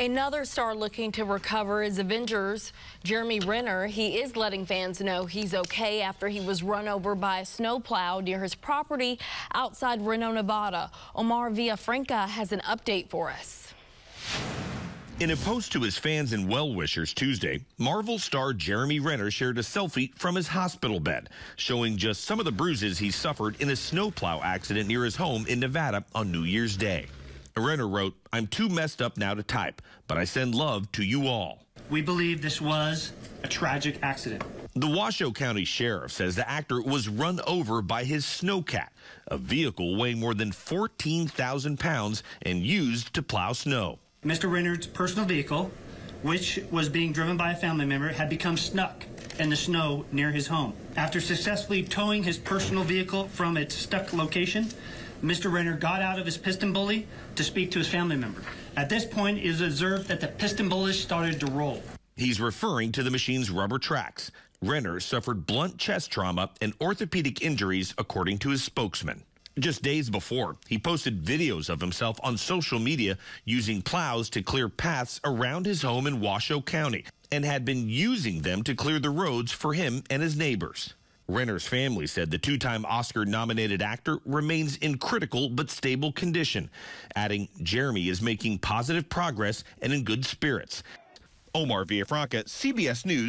Another star looking to recover is Avengers Jeremy Renner. He is letting fans know he's okay after he was run over by a snowplow near his property outside Reno, Nevada. Omar Villafranca has an update for us. In a post to his fans and well-wishers Tuesday, Marvel star Jeremy Renner shared a selfie from his hospital bed, showing just some of the bruises he suffered in a snowplow accident near his home in Nevada on New Year's Day. Renner wrote, I'm too messed up now to type, but I send love to you all. We believe this was a tragic accident. The Washoe County Sheriff says the actor was run over by his snowcat, a vehicle weighing more than 14,000 pounds and used to plow snow. Mr. Renner's personal vehicle, which was being driven by a family member, had become stuck in the snow near his home. After successfully towing his personal vehicle from its stuck location, Mr. Renner got out of his PistenBully to speak to his family member. At this point, it is observed that the PistenBully started to roll. He's referring to the machine's rubber tracks. Renner suffered blunt chest trauma and orthopedic injuries, according to his spokesman. Just days before, he posted videos of himself on social media using plows to clear paths around his home in Washoe County and had been using them to clear the roads for him and his neighbors. Renner's family said the two time Oscar nominated actor remains in critical but stable condition, adding Jeremy is making positive progress and in good spirits. Omar Villafranca, CBS News.